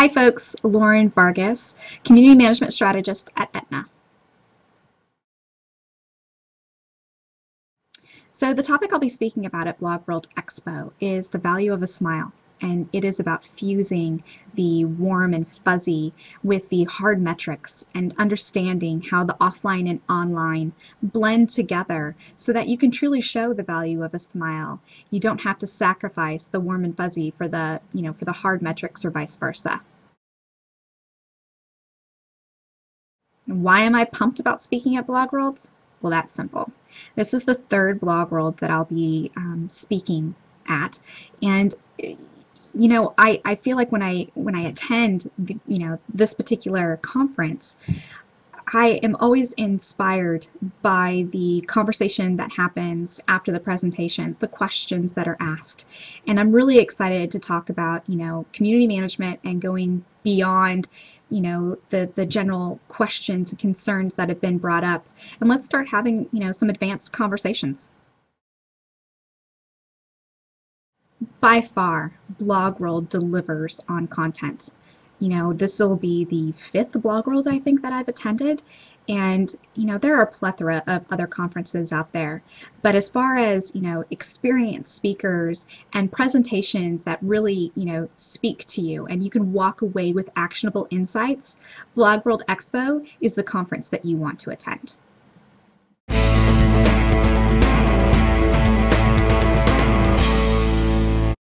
Hi folks, Lauren Vargas, Community Management Strategist at Aetna. So the topic I'll be speaking about at Blog World Expo is the value of a smile and it is about fusing the warm and fuzzy with the hard metrics and understanding how the offline and online blend together so that you can truly show the value of a smile. You don't have to sacrifice the warm and fuzzy for the, you know, for the hard metrics or vice versa. Why am I pumped about speaking at Blog World? Well, that's simple. This is the third Blog World that I'll be um, speaking at, and you know, I, I feel like when I when I attend, the, you know, this particular conference, I am always inspired by the conversation that happens after the presentations, the questions that are asked. And I'm really excited to talk about, you know, community management and going beyond, you know, the, the general questions and concerns that have been brought up. And let's start having, you know, some advanced conversations. by far, Blog World delivers on content. You know, this will be the fifth Blog World I think that I've attended, and you know there are a plethora of other conferences out there. But as far as you know, experienced speakers and presentations that really you know speak to you, and you can walk away with actionable insights, Blog World Expo is the conference that you want to attend.